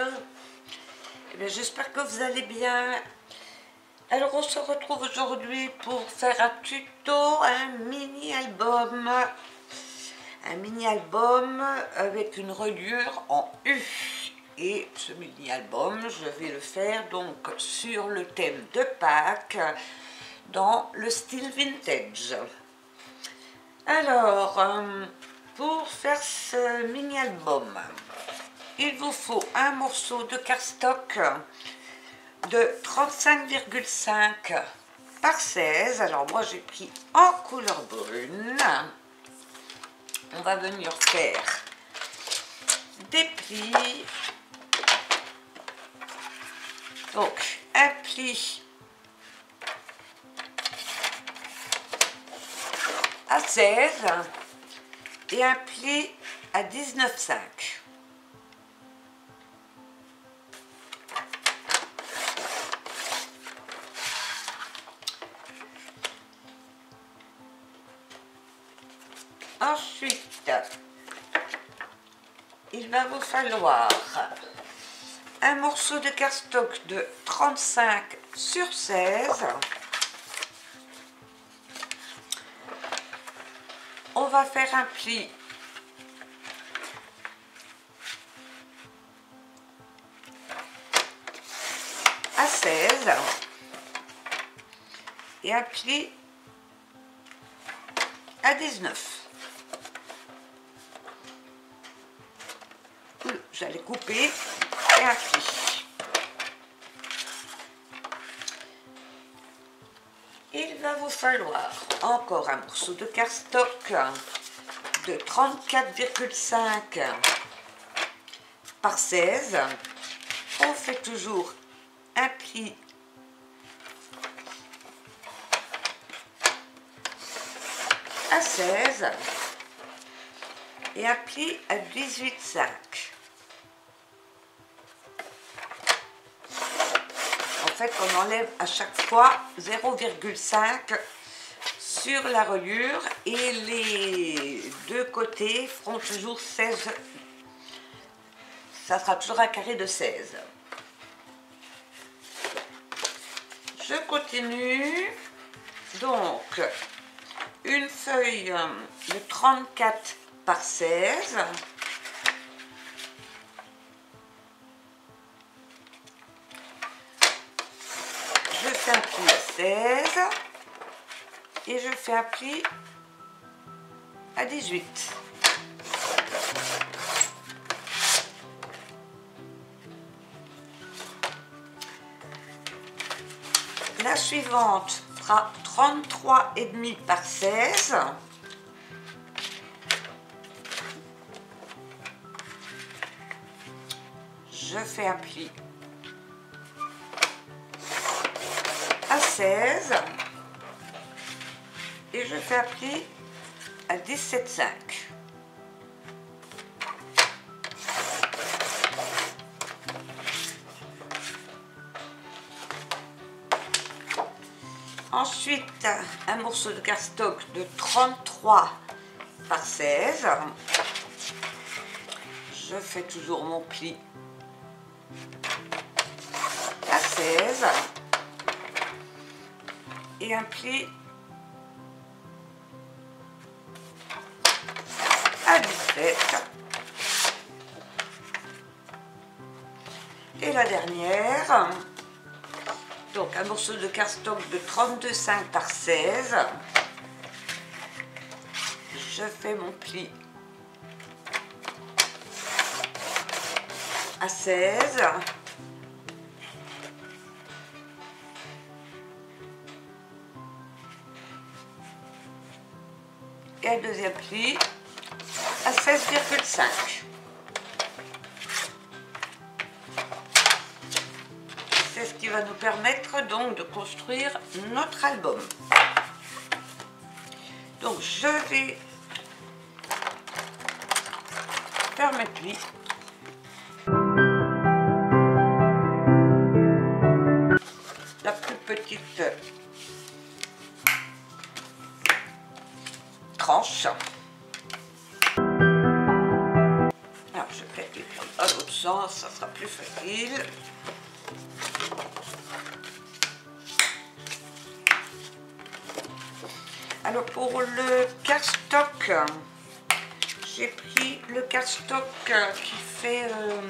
Eh j'espère que vous allez bien. Alors on se retrouve aujourd'hui pour faire un tuto, un mini album. Un mini album avec une reliure en U. Et ce mini album, je vais le faire donc sur le thème de Pâques dans le style vintage. Alors, euh, pour faire ce mini album, il vous faut un morceau de cardstock de 35,5 par 16. Alors moi j'ai pris en couleur brune. On va venir faire des plis. Donc un pli à 16 et un pli à 19,5. Falloir un morceau de cardstock de 35 sur 16. On va faire un pli à 16 et un pli à 19. J'allais couper et pli. Il va vous falloir encore un morceau de cardstock de 34,5 par 16. On fait toujours un pli à 16 et un pli à 18,5. Fait, on enlève à chaque fois 0,5 sur la reliure et les deux côtés feront toujours 16. Ça sera toujours un carré de 16. Je continue. Donc, une feuille de 34 par 16. 16 et je fais un pli à 18. La suivante fera 33 et demi par 16. Je fais un pli 16 et je fais pli à 17,5. Ensuite, un morceau de cardstock de 33 par 16. Je fais toujours mon pli à 16 et un pli à 17 et la dernière donc un morceau de cardstock de 32,5 par 16 je fais mon pli à 16 deuxième pli à 16,5. C'est ce qui va nous permettre donc de construire notre album. Donc je vais faire mes plis. Pour le cardstock, j'ai pris le cardstock qui fait, euh,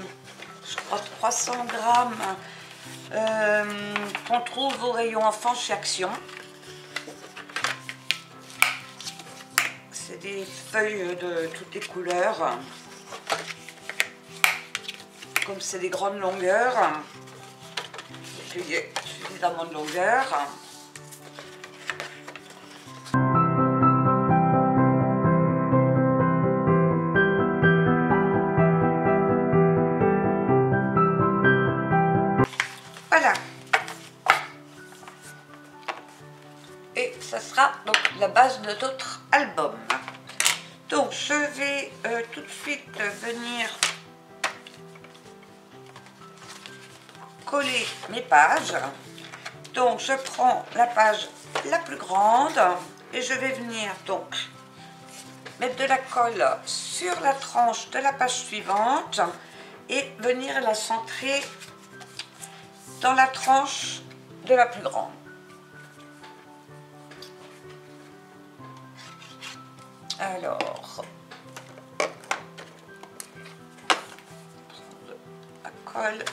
je crois, 300 grammes euh, qu'on trouve au rayon enfant chez Action. C'est des feuilles de toutes les couleurs. Comme c'est des grandes longueurs, j'ai suffisamment de longueur. Base de notre album. Donc je vais euh, tout de suite venir coller mes pages. Donc je prends la page la plus grande et je vais venir donc mettre de la colle sur la tranche de la page suivante et venir la centrer dans la tranche de la plus grande. Alors, la colle.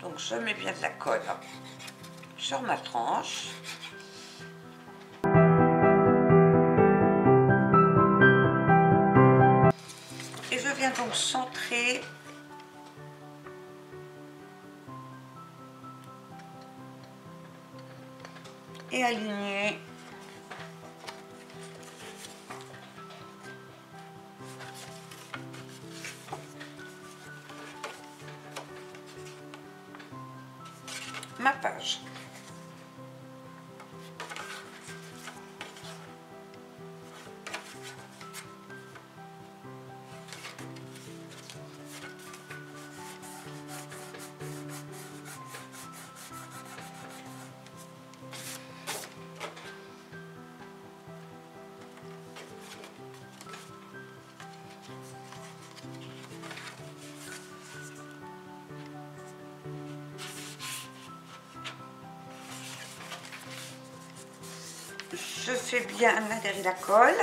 Donc je mets bien de la colle sur ma tranche. Et je viens donc centrer et aligner la colle.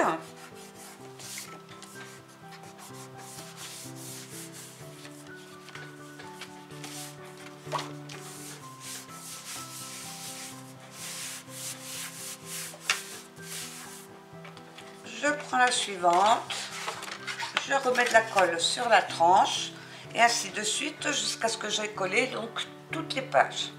Je prends la suivante, je remets la colle sur la tranche et ainsi de suite jusqu'à ce que j'ai collé donc toutes les pages.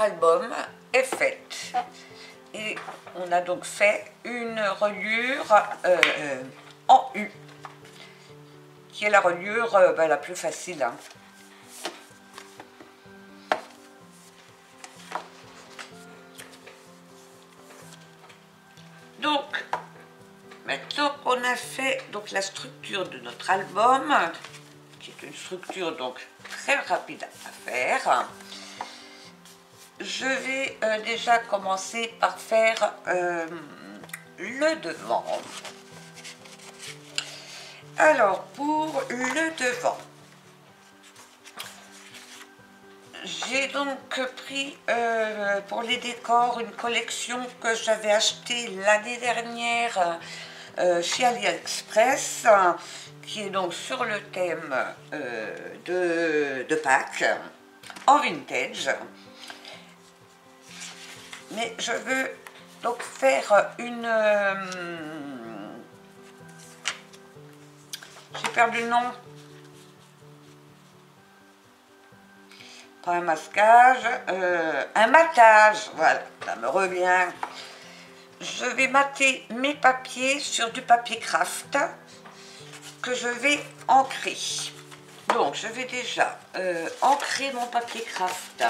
Album est faite. Et on a donc fait une reliure euh, en U, qui est la reliure euh, bah, la plus facile. hein. Donc, maintenant qu'on a fait donc, la structure de notre album, qui est une structure donc très rapide à faire, je vais euh, déjà commencer par faire euh, le devant. Alors, pour le devant, j'ai donc pris euh, pour les décors une collection que j'avais achetée l'année dernière chez AliExpress, qui est donc sur le thème de, de Pâques, en vintage. Mais je veux donc faire une... J'ai perdu le nom pas un masquage, euh, un matage, voilà, ça me revient. Je vais mater mes papiers sur du papier craft que je vais ancrer. Donc, je vais déjà euh, ancrer mon papier craft.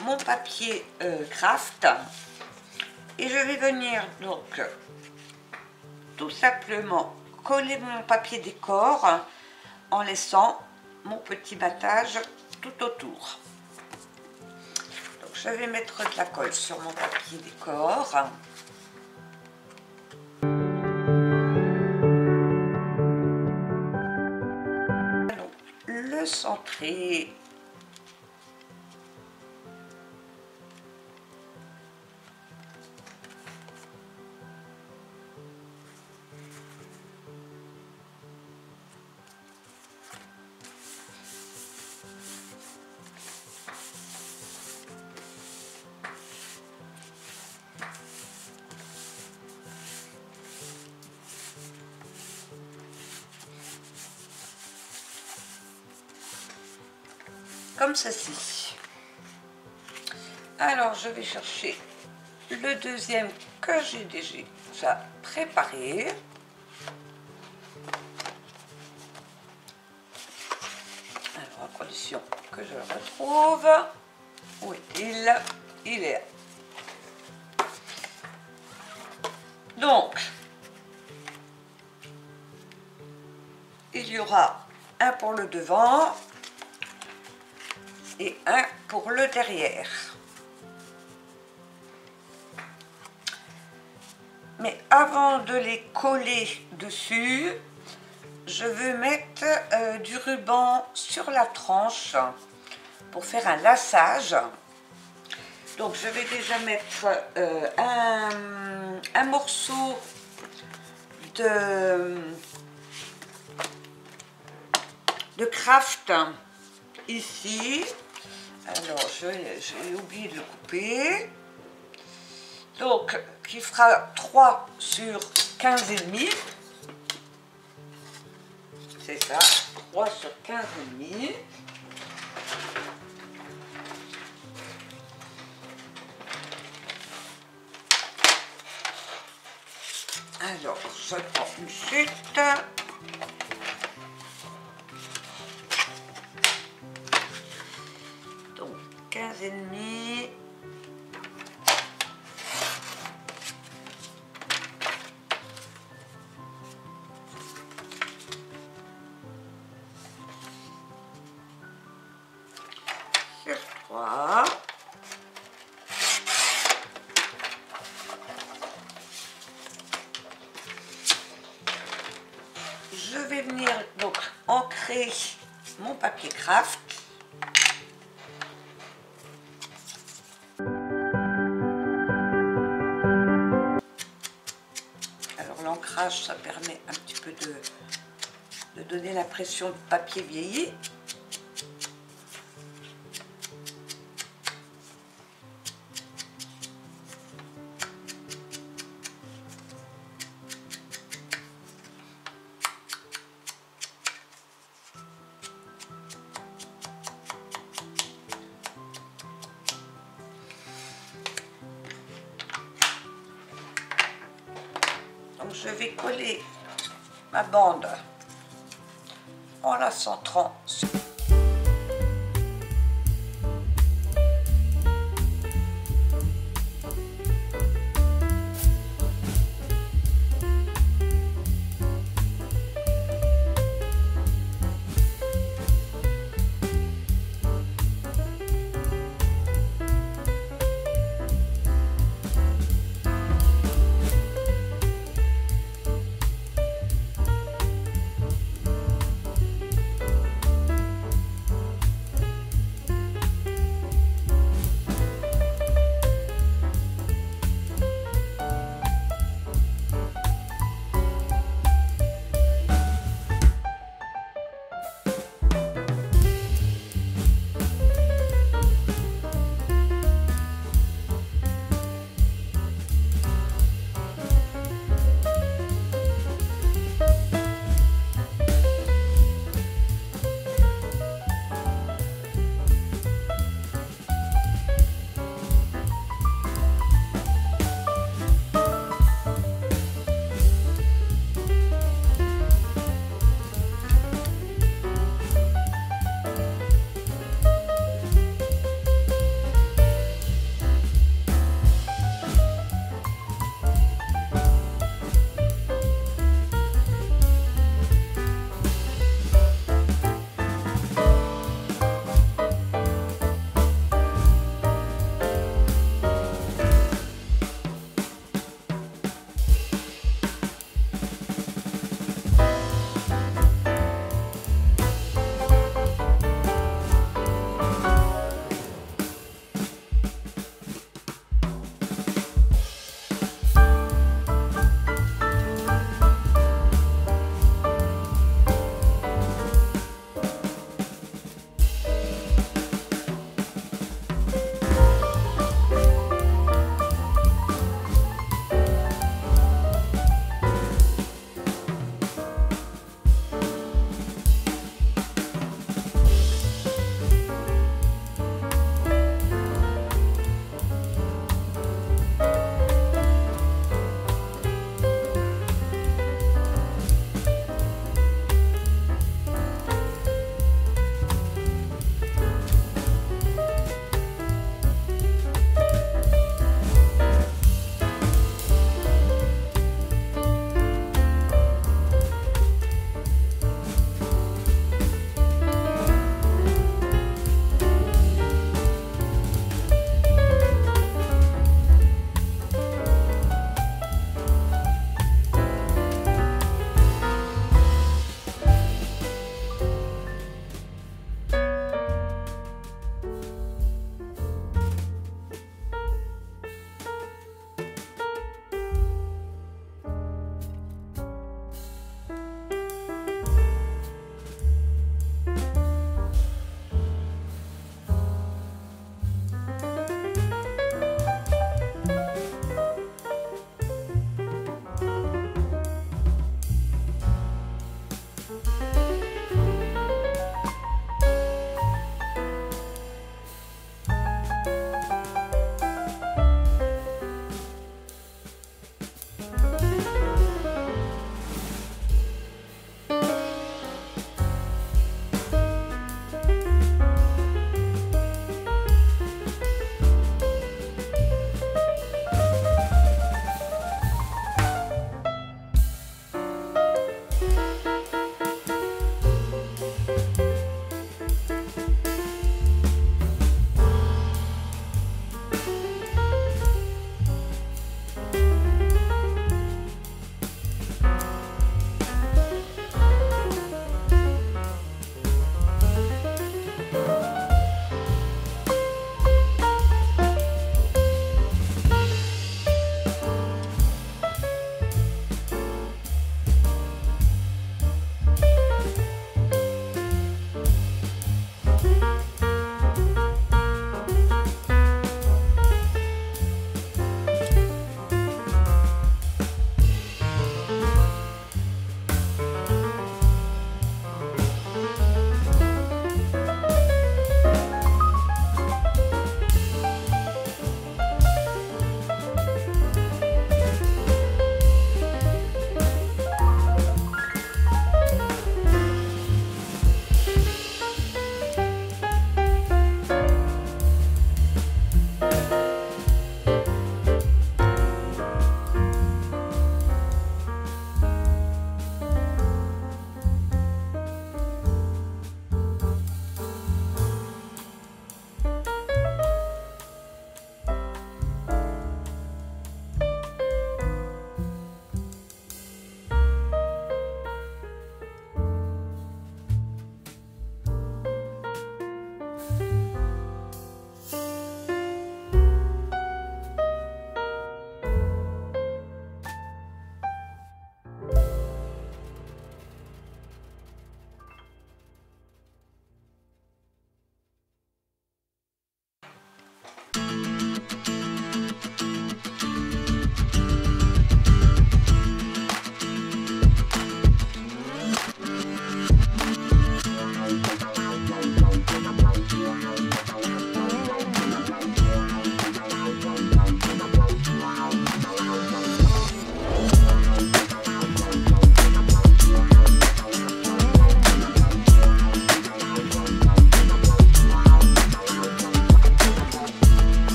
Mon papier euh, craft et je vais venir donc tout simplement coller mon papier décor en laissant mon petit battage tout autour. Donc je vais mettre de la colle sur mon papier décor. le centrer Alors, je vais chercher le deuxième que j'ai déjà préparé. Alors, à condition que je le retrouve. Où est-il? Il est là. Donc, il y aura un pour le devant et un pour le derrière. Mais avant de les coller dessus, je veux mettre euh, du ruban sur la tranche pour faire un lassage. Donc je vais déjà mettre euh, un, morceau de craft ici alors, j'ai oublié de le couper. Donc, qui fera 3 sur 15 et demi. C'est ça, 3 sur 15 et demi. Alors, je prends une chute. Ennemis. Sur 3. Je vais venir donc ancrer mon papier craft de, de donner l'impression de papier vieilli.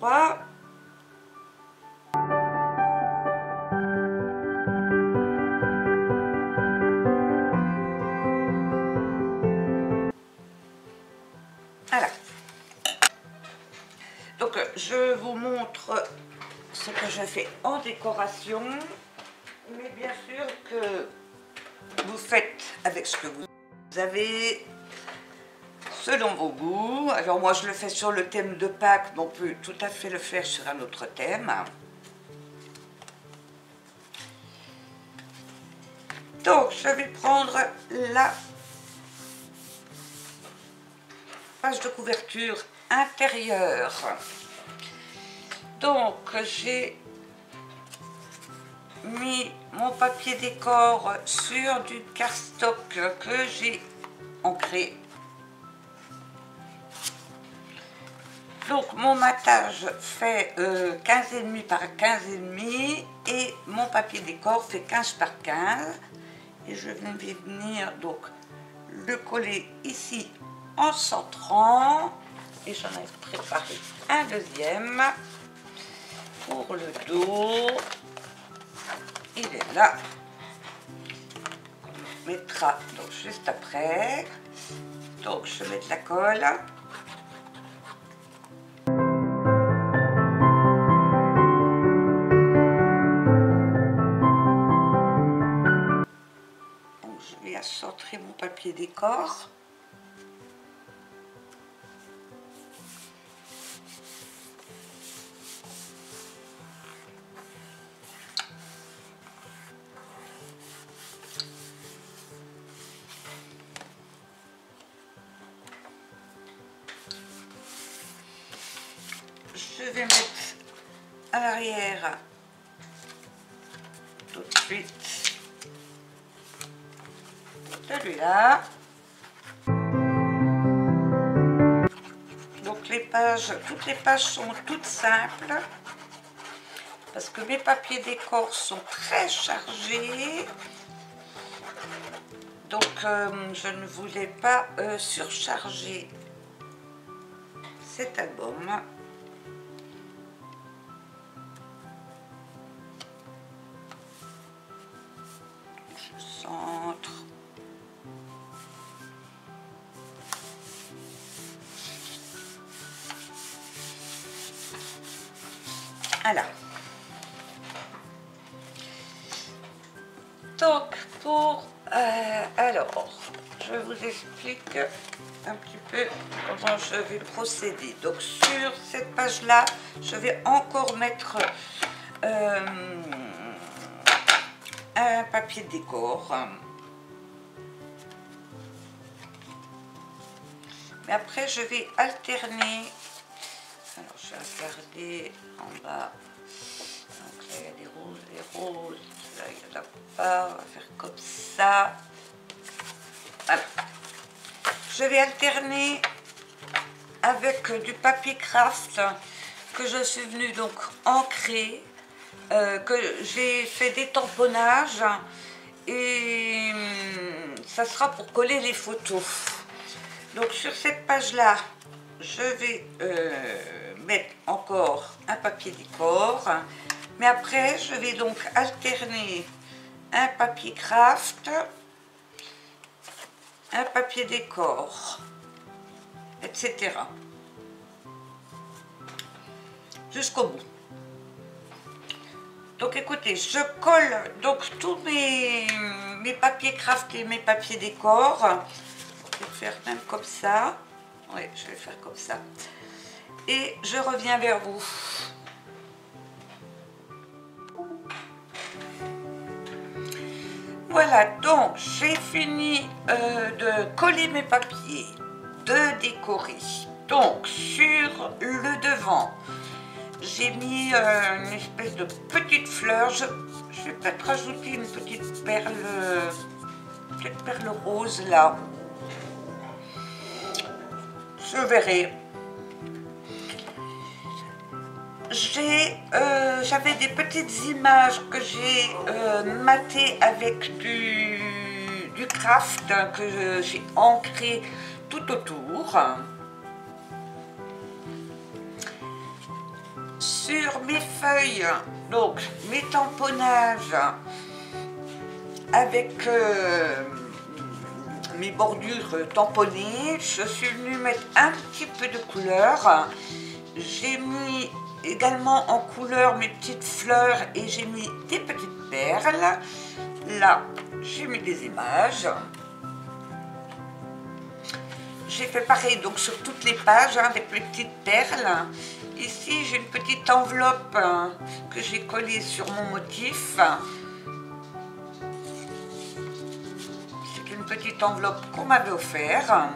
Voilà. Donc je vous montre ce que je fais en décoration. Mais bien sûr que vous faites avec ce que vous avez selon vos goûts. Alors moi je le fais sur le thème de Pâques, mais on peut tout à fait le faire sur un autre thème. Donc je vais prendre la page de couverture intérieure. Donc j'ai mis mon papier décor sur du cardstock que j'ai ancré Donc mon matage fait 15,5 par 15,5 et mon papier décor fait 15 par 15. Et je vais venir donc le coller ici en centrant. Et j'en ai préparé un deuxième pour le dos. Il est là. On mettra donc juste après. Donc je mets de la colle. Papier décor. Je vais mettre à l'arrière tout de suite celui-là. Donc les pages, toutes les pages sont toutes simples parce que mes papiers décor sont très chargés. Donc euh, je ne voulais pas euh, surcharger cet album. Je vais procéder. Donc, sur cette page-là, je vais encore mettre euh, un papier décor. Mais après, je vais alterner alors, je vais regarder en bas. Donc là, il y a des roses, des roses. Là, il y en a pas. On va faire comme ça. Voilà. Je vais alterner avec du papier craft que je suis venue donc ancrer, euh, que j'ai fait des tamponnages et hum, ça sera pour coller les photos. Donc sur cette page là, je vais euh, mettre encore un papier décor. Mais après, je vais donc alterner un papier craft, un papier décor, etc. Jusqu'au bout. Donc écoutez, je colle donc tous mes, mes papiers craft et mes papiers décor. Je vais faire même comme ça. Oui, je vais faire comme ça. Et je reviens vers vous. Voilà, donc j'ai fini euh, de coller mes papiers, de décorer. Donc, sur le devant, j'ai mis euh, une espèce de petite fleur. Je, vais peut-être rajouter une petite perle, petite perle rose là. Je verrai. Euh, j'avais des petites images que j'ai euh, matées avec du, du craft que j'ai ancré tout autour. Sur mes feuilles, donc mes tamponnages avec euh, mes bordures tamponnées, je suis venue mettre un petit peu de couleur. J'ai mis également en couleur mes petites fleurs et j'ai mis des petites perles. Là, j'ai mis des images. J'ai fait pareil donc sur toutes les pages hein, avec mes petites perles. Ici, j'ai une petite enveloppe hein, que j'ai collée sur mon motif. C'est une petite enveloppe qu'on m'avait offert.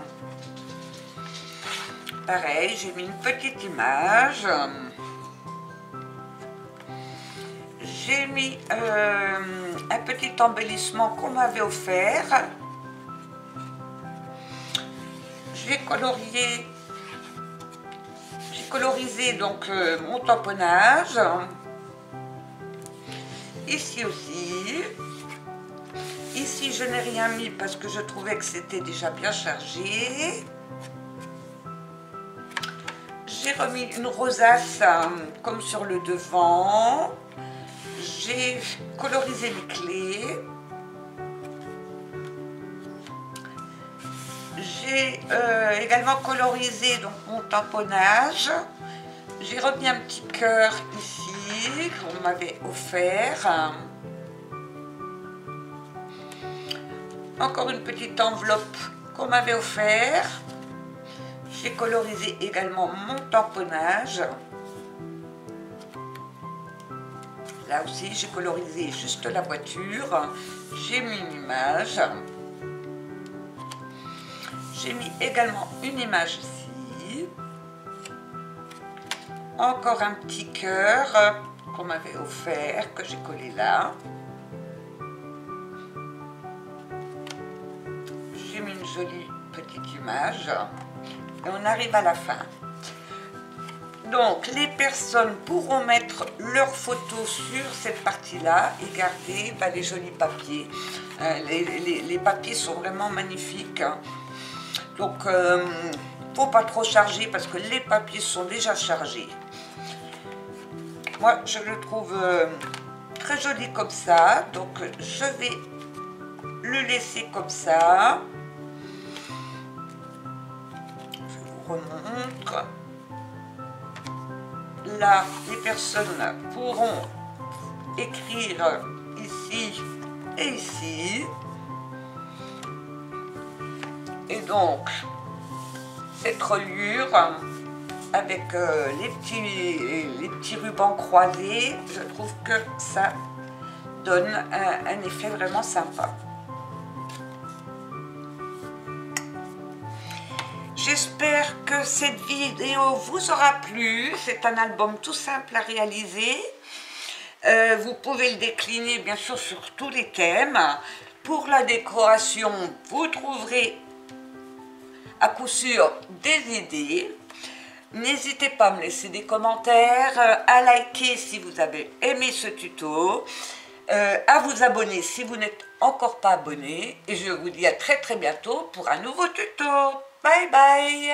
Pareil, j'ai mis une petite image. j'ai mis euh, un petit embellissement qu'on m'avait offert. J'ai colorié, j'ai colorisé donc euh, mon tamponnage. Ici aussi. Ici, je n'ai rien mis parce que je trouvais que c'était déjà bien chargé. J'ai remis une rosace euh, comme sur le devant j'ai colorisé les clés. J'ai euh, également colorisé donc, mon tamponnage. J'ai remis un petit cœur ici qu'on m'avait offert. Encore une petite enveloppe qu'on m'avait offert. J'ai colorisé également mon tamponnage. Là aussi, j'ai colorisé juste la voiture. J'ai mis une image. J'ai mis également une image ici. Encore un petit cœur qu'on m'avait offert, que j'ai collé là. J'ai mis une jolie petite image. Et on arrive à la fin. Donc, les personnes pourront mettre leurs photos sur cette partie-là et garder bah, les jolis papiers. Euh, les, papiers sont vraiment magnifiques. Hein. Donc, euh, faut pas trop charger parce que les papiers sont déjà chargés. Moi, je le trouve euh, très joli comme ça. Donc, je vais le laisser comme ça. Je vous remontre là, les personnes pourront écrire ici et ici. Et donc, cette reliure avec euh, les, petits, les petits rubans croisés, je trouve que ça donne un effet vraiment sympa. J'espère que cette vidéo vous aura plu. C'est un album tout simple à réaliser. Euh, vous pouvez le décliner bien sûr sur tous les thèmes. Pour la décoration, vous trouverez à coup sûr des idées. N'hésitez pas à me laisser des commentaires, à liker si vous avez aimé ce tuto, euh, à vous abonner si vous n'êtes encore pas abonné. Et je vous dis à très très bientôt pour un nouveau tuto. Bye bye